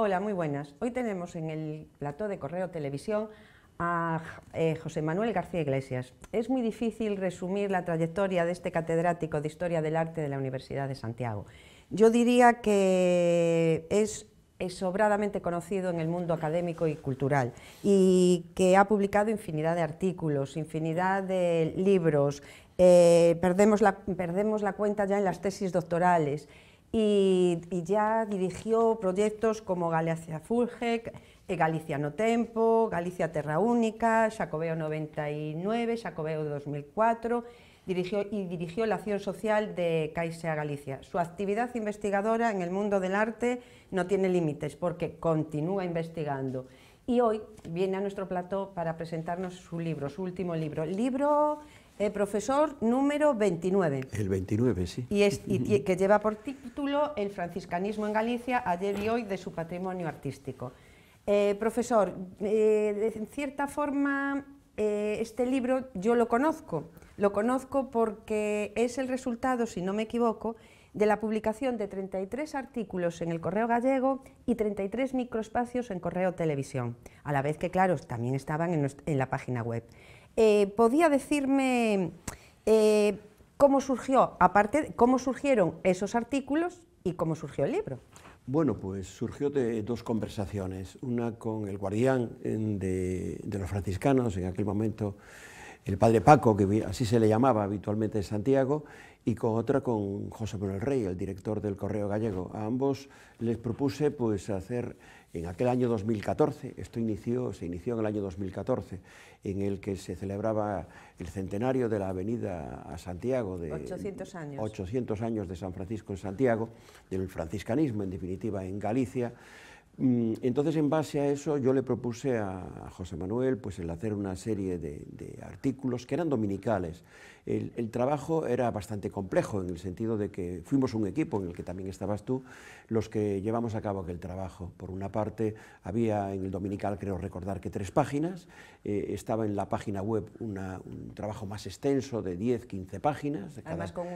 Hola, muy buenas. Hoy tenemos en el plató de Correo Televisión a eh, José Manuel García Iglesias. Es muy difícil resumir la trayectoria de este catedrático de Historia del Arte de la Universidad de Santiago. Yo diría que es, sobradamente conocido en el mundo académico y cultural y que ha publicado infinidad de artículos, infinidad de libros, eh, perdemos, la, perdemos la cuenta ya en las tesis doctorales, y, ya dirigió proyectos como Galicia Fulge, eh, Galicia no Tempo, Galicia Terra Única, Xacobeo 99, Xacobeo 2004, dirigió, y dirigió la acción social de Caixa Galicia. Su actividad investigadora en el mundo del arte no tiene límites porque continúa investigando. Y hoy viene a nuestro plató para presentarnos su libro, su último libro. Libro profesor número 29. El 29, sí. Y, que lleva por título El franciscanismo en Galicia, ayer y hoy, de su patrimonio artístico. Eh, profesor, eh, en cierta forma, eh, este libro yo lo conozco. Lo conozco porque es el resultado, si no me equivoco, de la publicación de 33 artículos en el Correo Gallego y 33 microespacios en Correo Televisión, a la vez que, claro, también estaban en la página web. Eh, ¿podía decirme eh, cómo surgió, aparte, cómo surgieron esos artículos y cómo surgió el libro? Bueno, pues surgió de dos conversaciones, una con el guardián de, los franciscanos, en aquel momento el padre Paco, que así se le llamaba habitualmente en Santiago, y con otra con José Manuel Rey, el director del Correo Gallego. A ambos les propuse pues, hacer en aquel año 2014, esto inició, se inició en el año 2014, en el que se celebraba el centenario de la avenida a Santiago, de 800 años. 800 años de San Francisco en Santiago, del franciscanismo en definitiva en Galicia, entonces, en base a eso, yo le propuse a José Manuel pues, el hacer una serie de, de artículos que eran dominicales, el, trabajo era bastante complejo en el sentido de que fuimos un equipo en el que también estabas tú, los que llevamos a cabo aquel trabajo. Por una parte, había en el dominical, creo recordar que tres páginas, eh, estaba en la página web un trabajo más extenso de 10, 15 páginas. Además, con,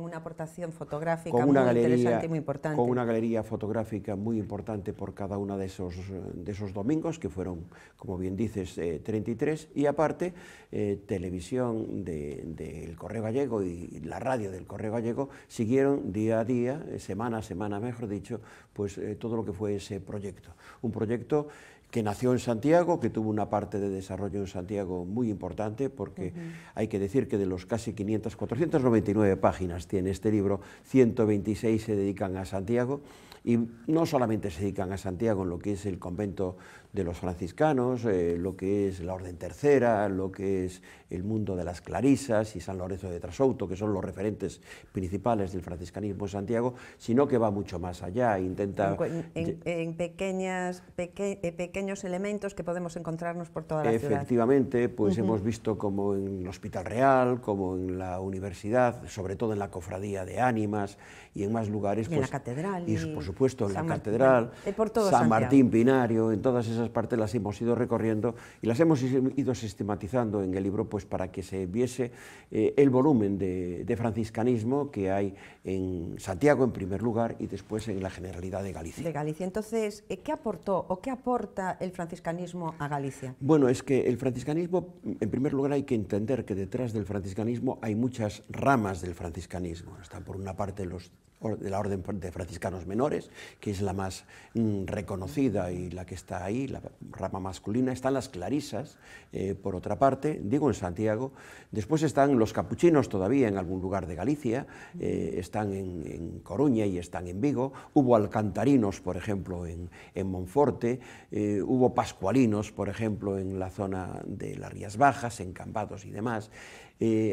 una aportación fotográfica muy interesante y muy importante. Con una galería fotográfica muy importante por cada uno de esos, de esos domingos, que fueron, como bien dices, 33, eh, y aparte, eh, televisión de el Correo Gallego y la radio del Correo Gallego siguieron día a día, eh, semana a semana, mejor dicho, pues eh, todo lo que fue ese proyecto. Un proyecto que nació en Santiago, que tuvo una parte de desarrollo en Santiago muy importante, porque hay que decir que de los casi 500, 499 páginas tiene este libro, 126 se dedican a Santiago, y no solamente se dedican a Santiago en lo que es el convento de los franciscanos, eh, lo que es la Orden Tercera, lo que es el mundo de las Clarisas y San Lorenzo de Trasouto, que son los referentes principales del franciscanismo en Santiago, sino que va mucho más allá, intenta... En, pequeñas, eh, pequeños elementos que podemos encontrarnos por toda la ciudad. Efectivamente, pues hemos visto como en el Hospital Real, como en la universidad, sobre todo en la Cofradía de Ánimas y en más lugares... Y en la pues, catedral. Y, por supuesto en la catedral, por todo San Martín Pinario, en todas esas partes las hemos ido recorriendo y las hemos ido sistematizando en el libro pues para que se viese eh, el volumen de, franciscanismo que hay en Santiago en primer lugar y después en la generalidad de Galicia. De Galicia. Entonces, eh, ¿qué aportó o qué aporta el franciscanismo a Galicia? Bueno, es que el franciscanismo, en primer lugar hay que entender que detrás del franciscanismo hay muchas ramas del franciscanismo. Están por una parte los de la Orden de Franciscanos Menores, que es la más mm, reconocida y la que está ahí, la rama masculina, están las clarisas, eh, por otra parte, digo en Santiago, después están los capuchinos todavía en algún lugar de Galicia, eh, están en, Coruña y están en Vigo, hubo alcantarinos, por ejemplo, en, Monforte, eh, hubo pascualinos, por ejemplo, en la zona de las Rías Bajas, en Cambados y demás,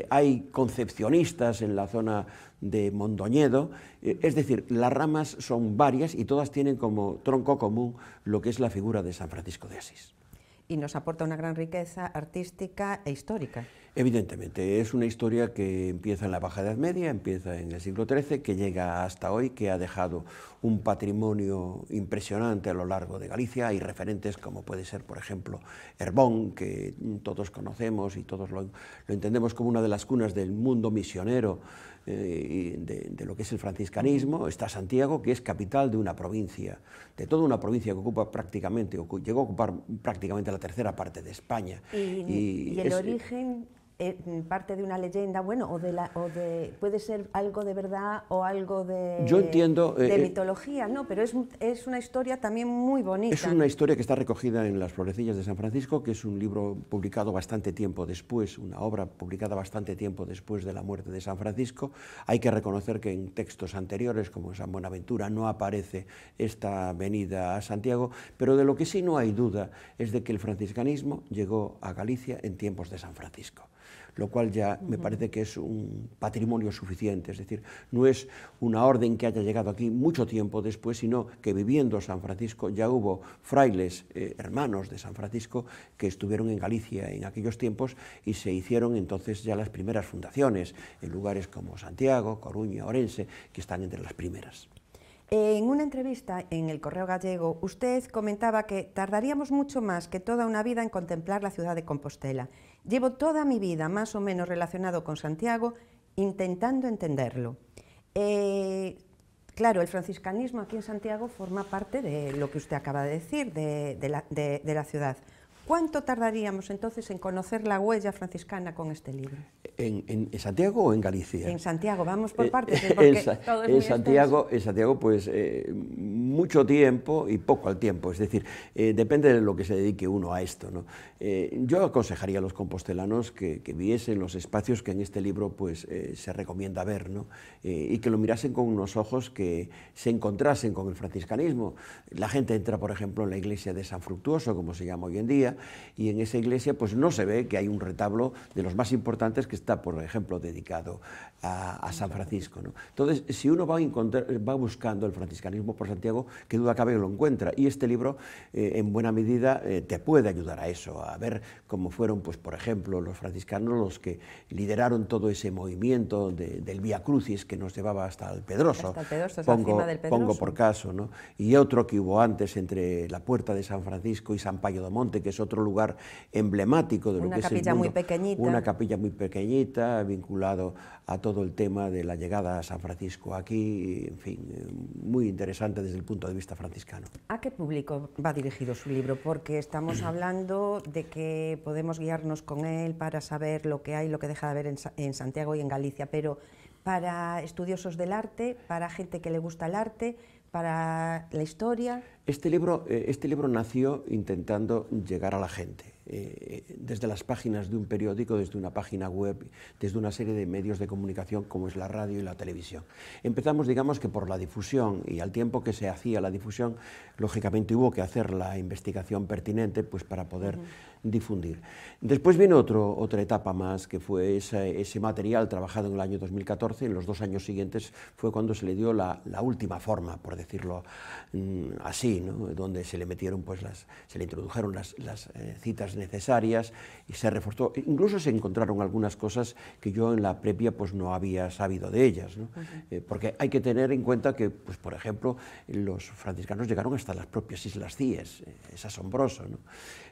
hay concepcionistas en la zona de Mondoñedo, es decir, las ramas son varias y todas tienen como tronco común lo que es la figura de San Francisco de Asís. Y nos aporta una gran riqueza artística e histórica. Evidentemente, es una historia que empieza en la Baja Edad Media, empieza en el siglo XIII, que llega hasta hoy, que ha dejado un patrimonio impresionante a lo largo de Galicia. Hay referentes como puede ser, por ejemplo, Herbón, que todos conocemos y todos lo, entendemos como una de las cunas del mundo misionero eh, de, de, lo que es el franciscanismo. Está Santiago, que es capital de una provincia, de toda una provincia que ocupa prácticamente, llegó a ocupar prácticamente la tercera parte de España. Y, y, y el origen eh, parte de una leyenda, bueno, o de, la, o de puede ser algo de verdad o algo de, Yo entiendo, de eh, eh, mitología, no, pero es, es, una historia también muy bonita. Es una historia que está recogida en Las Florecillas de San Francisco, que es un libro publicado bastante tiempo después, una obra publicada bastante tiempo después de la muerte de San Francisco. Hay que reconocer que en textos anteriores, como San Buenaventura, no aparece esta venida a Santiago, pero de lo que sí no hay duda es de que el franciscanismo llegó a Galicia en tiempos de San Francisco lo cual ya me parece que es un patrimonio suficiente, es decir, no es una orden que haya llegado aquí mucho tiempo después, sino que viviendo San Francisco ya hubo frailes, eh, hermanos de San Francisco, que estuvieron en Galicia en aquellos tiempos y se hicieron entonces ya las primeras fundaciones en lugares como Santiago, Coruña, Orense, que están entre las primeras. En una entrevista en el Correo Gallego, usted comentaba que tardaríamos mucho más que toda una vida en contemplar la ciudad de Compostela. Llevo toda mi vida más o menos relacionado con Santiago intentando entenderlo. Eh, claro, el franciscanismo aquí en Santiago forma parte de lo que usted acaba de decir, de, la, de la ciudad. ¿Cuánto tardaríamos entonces en conocer la huella franciscana con este libro? ¿En, Santiago o en Galicia? En Santiago, vamos por eh, partes. en, Santiago, en Santiago, pues eh, mucho tiempo y poco al tiempo, es decir, eh, depende de lo que se dedique uno a esto. ¿no? yo aconsejaría a los compostelanos que, viesen los espacios que en este libro pues, se recomienda ver ¿no? y que lo mirasen con unos ojos que se encontrasen con el franciscanismo. La gente entra, por ejemplo, en la iglesia de San Fructuoso, como se llama hoy en día, y en esa iglesia pues no se ve que hay un retablo de los más importantes que está, por ejemplo, dedicado a, San Francisco. ¿no? Entonces, si uno va, va, buscando el franciscanismo por Santiago, qué duda cabe que lo encuentra. Y este libro, eh, en buena medida, eh, te puede ayudar a eso, a ver cómo fueron, pues, por ejemplo, los franciscanos los que lideraron todo ese movimiento del Vía Crucis que nos llevaba hasta el Pedroso. Hasta el Pedroso, pongo, del Pedroso. pongo por caso, ¿no? Y otro que hubo antes entre la puerta de San Francisco y San Payo de Monte, que es otro lugar emblemático de lo que es el mundo. muy pequeñita. Una capilla muy pequeñita, vinculado a todo el tema de la llegada a San Francisco aquí, en fin, muy interesante desde el punto de vista franciscano. ¿A qué público va dirigido su libro? Porque estamos hablando de que podemos guiarnos con él para saber lo que hay, lo que deja de haber en, Santiago y en Galicia, pero para estudiosos del arte, para gente que le gusta el arte, para la historia. Este libro, eh, este libro nació intentando llegar a la gente, eh, desde las páginas de un periódico, desde una página web, desde una serie de medios de comunicación como es la radio y la televisión. Empezamos, digamos, que por la difusión y al tiempo que se hacía la difusión, lógicamente hubo que hacer la investigación pertinente pues, para poder difundir. Después viene otro, otra etapa más, que fue ese, material trabajado en el año 2014, en los dos años siguientes fue cuando se le dio la, última forma, por decirlo mm, así, donde se le metieron, pues las, se le introdujeron las, eh, citas necesarias y se reforzó, incluso se encontraron algunas cosas que yo en la previa pues no había sabido de ellas, eh, porque hay que tener en cuenta que, pues por ejemplo, los franciscanos llegaron hasta las propias Islas Cíes, eh, es asombroso.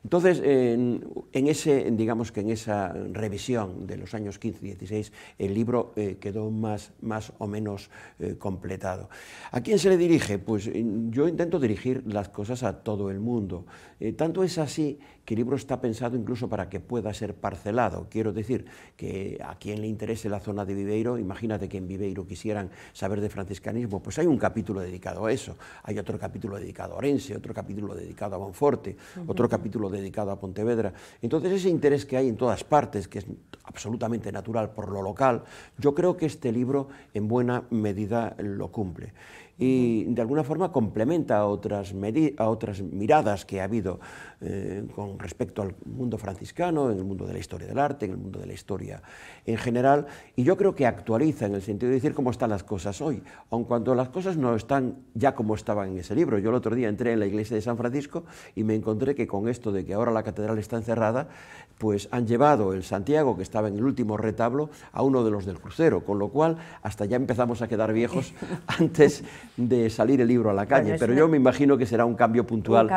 Entonces, en, ese, digamos que en esa revisión de los años 15 y 16, el libro eh, quedó más, más o menos eh, completado. ¿A quién se le dirige? Pues yo intento dirigir las cosas a todo el mundo. Eh, tanto es así que el libro está pensado incluso para que pueda ser parcelado. Quiero decir que a quien le interese la zona de Viveiro, imagínate que en Viveiro quisieran saber de franciscanismo, pues hay un capítulo dedicado a eso, hay otro capítulo dedicado a Orense, otro capítulo dedicado a Monforte, otro capítulo dedicado a Pontevedra. Entonces ese interés que hay en todas partes, que es absolutamente natural por lo local, yo creo que este libro en buena medida lo cumple. Y de alguna forma complementa a otras, a otras miradas que ha habido eh, con respecto al mundo franciscano, en el mundo de la historia del arte, en el mundo de la historia en general, y yo creo que actualiza en el sentido de decir cómo están las cosas hoy, aun cuando las cosas no están ya como estaban en ese libro. Yo el otro día entré en la iglesia de San Francisco y me encontré que con esto de que ahora la catedral está encerrada, pues han llevado el Santiago, que estaba en el último retablo, a uno de los del crucero, con lo cual hasta ya empezamos a quedar viejos antes de salir el libro a la calle. Pero yo me imagino que será un cambio puntual,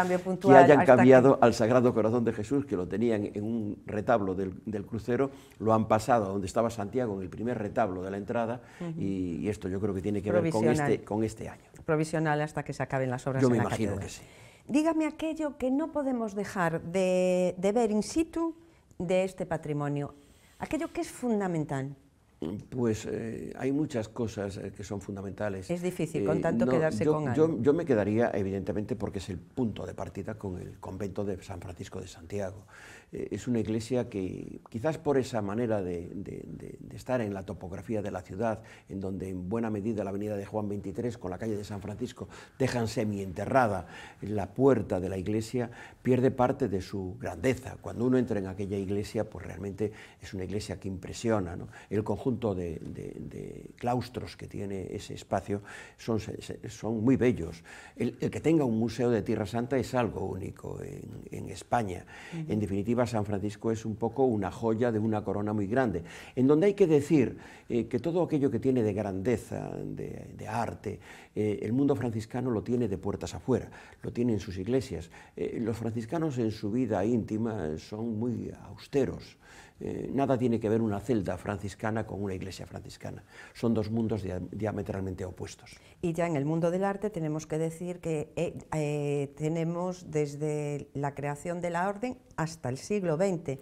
que hayan cambiado al Sagrado Corazón de Jesús, que lo tenían en un retablo del, crucero, lo han pasado a donde estaba Santiago, en el primer retablo de la entrada, y, esto yo creo que tiene que ver con este, con este año. Provisional hasta que se acaben las obras Yo me la imagino que sí. Dígame aquello que no podemos dejar de, de ver in situ de este patrimonio, aquello que es fundamental. Pues eh, hay muchas cosas eh, que son fundamentales. Es difícil con eh, tanto quedarse yo, con algo. Yo, me quedaría, evidentemente, porque es el punto de partida con el convento de San Francisco de Santiago. es una iglesia que, quizás por esa manera de, estar en la topografía de la ciudad, en donde en buena medida la avenida de Juan 23 con la calle de San Francisco dejan semi-enterrada la puerta de la iglesia, pierde parte de su grandeza. Cuando uno entra en aquella iglesia, pues realmente es una iglesia que impresiona. El conjunto de, claustros que tiene ese espacio son, son muy bellos. El, que tenga un museo de Tierra Santa es algo único en, España. En definitiva, San Francisco es un poco una joya de una corona muy grande, en donde hay que decir eh, que todo aquello que tiene de grandeza, de, arte, eh, el mundo franciscano lo tiene de puertas afuera, lo tiene en sus iglesias. Eh, los franciscanos en su vida íntima son muy austeros, eh, nada tiene que ver una celda franciscana con una iglesia franciscana. Son dos mundos diametralmente opuestos. Y ya en el mundo del arte tenemos que decir que eh, eh, tenemos desde la creación de la orden hasta el siglo XX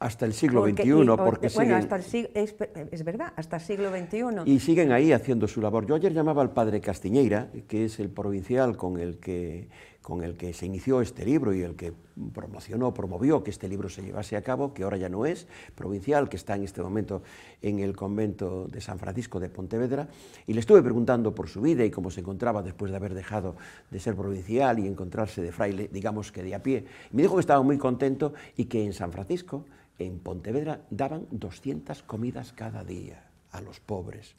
hasta el siglo XXI, porque bueno, hasta el es, es, verdad, hasta el siglo XXI. Y siguen ahí haciendo su labor. Yo ayer llamaba al padre Castiñeira, que es el provincial con el que con el que se inició este libro y el que promocionó, promovió que este libro se llevase a cabo, que ahora ya no es provincial, que está en este momento en el convento de San Francisco de Pontevedra, y le estuve preguntando por su vida y cómo se encontraba después de haber dejado de ser provincial y encontrarse de fraile, digamos que de a pie. Me dijo que estaba muy contento y que en San Francisco, en Pontevedra, daban 200 comidas cada día a los pobres.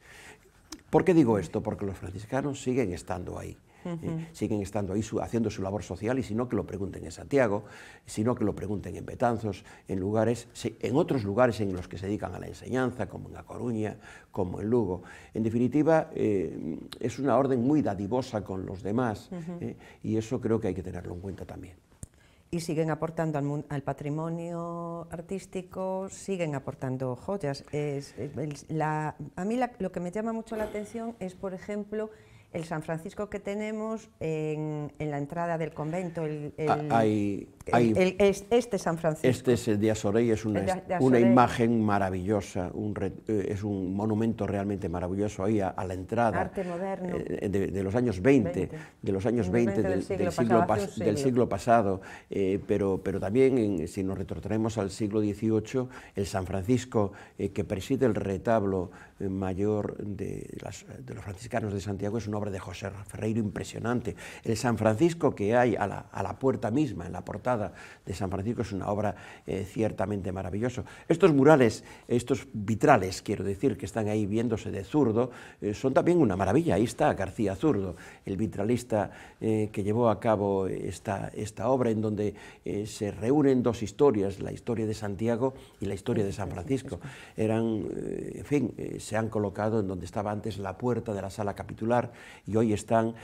¿Por qué digo esto? Porque los franciscanos siguen estando ahí. Eh, siguen estando ahí haciendo su labor social y si no que lo pregunten en Santiago, si no que lo pregunten en Betanzos, en lugares, en otros lugares en los que se dedican a la enseñanza, como en La Coruña, como en Lugo. En definitiva, eh, es una orden muy dadivosa con los demás eh, y eso creo que hay que tenerlo en cuenta también y siguen aportando al, patrimonio artístico, siguen aportando joyas. Es, a mí lo que me llama mucho la atención es, por ejemplo, el San Francisco que tenemos en, la entrada del convento, el, ah, este San Francisco. Este es el de Asorey, es una, una imagen maravillosa, un eh, es un monumento realmente maravilloso ahí a, la entrada. Arte moderno. Eh, de, los años 20, de los años 20, del, siglo, del siglo pasado, eh, pero, pero también si nos retrotraemos al siglo XVIII, el San Francisco que preside el retablo mayor de, de los franciscanos de Santiago es una obra de José Ferreiro impresionante. El San Francisco que hay a la, a la puerta misma, en la portada, de San Francisco es una obra eh, ciertamente maravillosa. Estos murales, estos vitrales, quiero decir, que están ahí viéndose de zurdo, eh, son también una maravilla. Ahí está García Zurdo, el vitralista eh, que llevó a cabo esta, esta obra en donde se reúnen dos historias, la historia de Santiago y la historia de San Francisco. Eran, en fin, se han colocado en donde estaba antes la puerta de la sala capitular y hoy están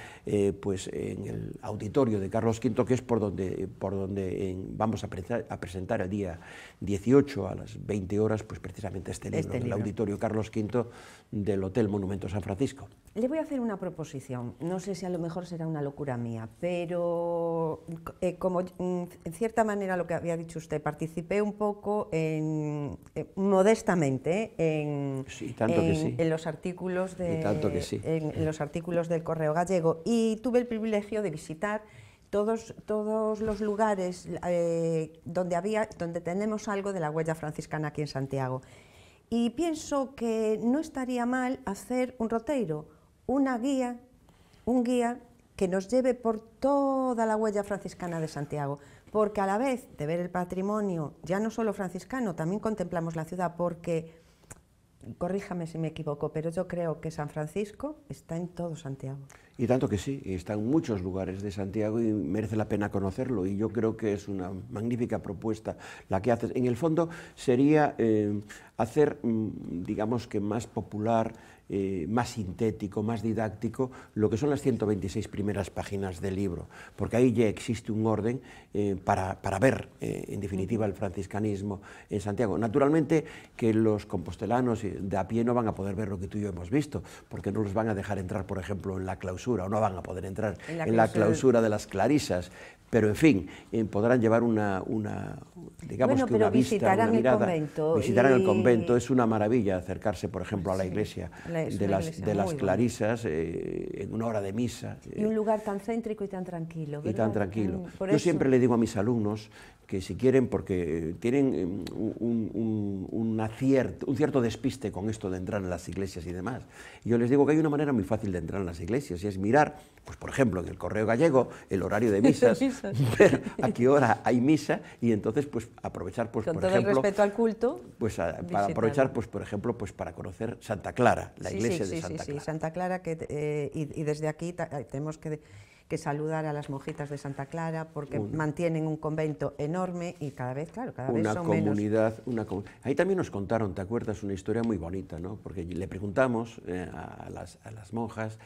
pues en el auditorio de Carlos V, que es por donde, por donde vamos a, presentar el día 18 a las 20 horas, pues precisamente este libro, este el Auditorio Carlos V del Hotel Monumento San Francisco. Le voy a hacer una proposición, no sé si a lo mejor será una locura mía, pero eh, como mm, en cierta manera lo que había dicho usted, participé un poco en, eh, modestamente en, en, los artículos de, en los artículos del Correo Gallego. Y tuve el privilegio de visitar todos, todos los lugares eh, donde, había, donde tenemos algo de la huella franciscana aquí en Santiago. Y pienso que no estaría mal hacer un roteiro, una guía un guía que nos lleve por toda la huella franciscana de Santiago, porque a la vez de ver el patrimonio, ya no solo franciscano, también contemplamos la ciudad, porque, corríjame si me equivoco, pero yo creo que San Francisco está en todo Santiago. Y tanto que sí, está en muchos lugares de Santiago y merece la pena conocerlo. Y yo creo que es una magnífica propuesta la que haces. En el fondo sería eh, hacer, mm, digamos que más popular, eh, más sintético, más didáctico, lo que son las 126 primeras páginas del libro, porque ahí ya existe un orden eh, para, para, ver, eh, en definitiva, el franciscanismo en Santiago. Naturalmente que los compostelanos de a pie no van a poder ver lo que tú y yo hemos visto, porque no los van a dejar entrar, por ejemplo, en la clausura, o no van a poder entrar en la, en la clausura. de las clarisas, pero en fin, eh, podrán llevar una, una digamos bueno, que una vista, una mirada, el convento visitarán y... el convento, es una maravilla acercarse, por ejemplo, a la iglesia de las, iglesia de las clarisas eh, en una hora de misa. Y un lugar tan céntrico y tan tranquilo. ¿verdad? Y tan tranquilo. Yo eso. siempre le digo a mis alumnos que si quieren, porque tienen eh, un, un, un, cierto, un, cierto despiste con esto de entrar en las iglesias y demás. Yo les digo que hay una manera muy fácil de entrar en las iglesias y es mirar, pues por ejemplo, en el Correo Gallego, el horario de misas, ver a qué hora hay misa y entonces pues aprovechar, pues con por todo ejemplo... el respeto al culto, pues a, para aprovechar, pues por ejemplo, pues para conocer Santa Clara, la sí, iglesia sí, de Santa sí, Clara. Sí, Santa Clara, que, eh, y, y, desde aquí tenemos que que saludar a las monjitas de Santa Clara porque una, mantienen un convento enorme y cada vez, claro, cada vez una son comunidad, menos. Una comunidad. Ahí también nos contaron, ¿te acuerdas? Una historia muy bonita, ¿no? Porque le preguntamos eh, a, las, a, las, monjas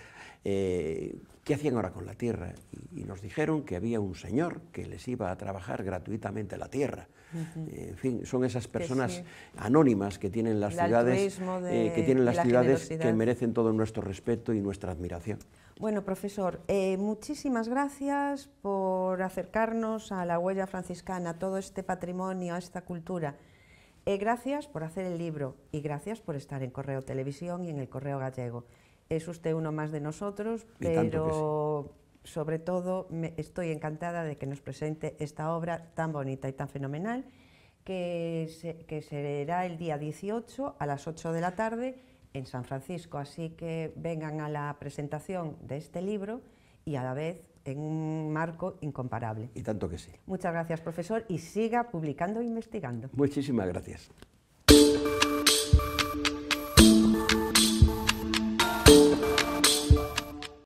eh, qué hacían ahora con la tierra y, y, nos dijeron que había un señor que les iba a trabajar gratuitamente la tierra. Uh -huh. eh, en fin, son esas personas sí. anónimas que tienen las El ciudades, de, que tienen las la ciudades que merecen todo nuestro respeto y nuestra admiración. Bueno, profesor, eh, muchísimas gracias por acercarnos a la huella franciscana, a todo este patrimonio, a esta cultura. Eh, gracias por hacer el libro y gracias por estar en Correo Televisión y en el Correo Gallego. Es usted uno más de nosotros, y pero sí. sobre todo me, estoy encantada de que nos presente esta obra tan bonita y tan fenomenal que, se, que será el día 18 a las 8 de la tarde en San Francisco, así que vengan a la presentación de este libro y a la vez en un marco incomparable. Y tanto que sí. Muchas gracias, profesor, y siga publicando e investigando. Muchísimas gracias.